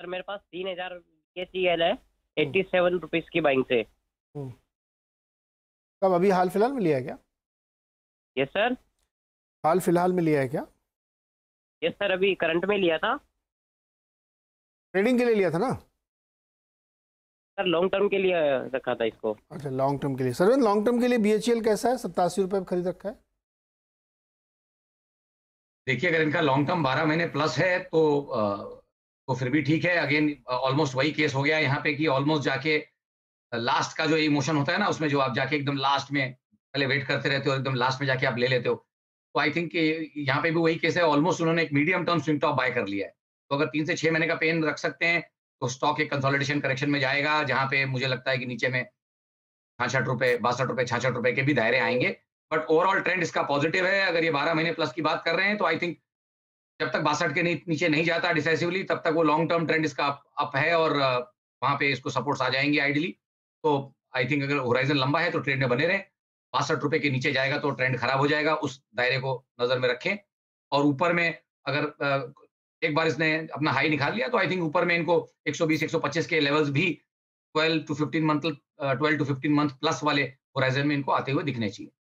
Sir मेरे पास तीन हज़ार के सी एल है एट्टी सेवन रुपीज़ की बाइंग से। कब अभी हाल फ़िलहाल में लिया है क्या? यस सर हाल फ़िलहाल में लिया है क्या? यस सर अभी करंट में लिया था। ट्रेडिंग के लिए लिया था ना? सर लॉन्ग टर्म के लिए रखा था इसको। अच्छा लॉन्ग टर्म के लिए। सर लॉन्ग टर्म के लिए बीएचएल कैसा है? सत्तासी रुपये खरीद रखा है। देखिए अगर इनका लॉन्ग टर्म बारह महीने प्लस है तो तो फिर भी ठीक है। अगेन ऑलमोस्ट वही केस हो गया यहाँ पे कि ऑलमोस्ट जाके लास्ट का जो इमोशन होता है ना, उसमें जो आप जाके एकदम लास्ट में, पहले वेट करते रहते हो, एकदम लास्ट में जाके आप ले लेते हो। तो आई थिंक यहाँ पे भी वही केस है ऑलमोस्ट उन्होंने एक medium term swing top buy कर लिया है। तो अगर तीन से छह महीने का पेन रख सकते हैं तो स्टॉक एक कंसोलिडेशन करेक्शन में जाएगा, जहाँ पे मुझे लगता है कि नीचे में छाछठ रुपए, बासठ रुपए छाछठ रुपए के भी दायरे आएँगे। बट ओवरऑल ट्रेंड इसका पॉजिटिव है। अगर ये बारह महीने प्लस की बात कर रहे हैं तो आई थिंक जब तक बासठ के नीचे नहीं जाता डिसाइसिवली तब तक वो लॉन्ग टर्म ट्रेंड इसका अप है और वहाँ पे इसको सपोर्ट्स आ जाएँगे आइडली तो आई थिंक अगर होराइजन लंबा है तो ट्रेंड में बने रहे। बासठ रुपए के नीचे जाएगा तो ट्रेंड खराब हो जाएगा, उस दायरे को नज़र में रखें। और ऊपर में अगर एक बार इसने अपना हाई निकाल लिया तो आई थिंक ऊपर में इनको 120 125 के लेवल्स भी 12 to 15 month 12 to 15 month plus वाले होराइजन में इनको आते हुए दिखने चाहिए।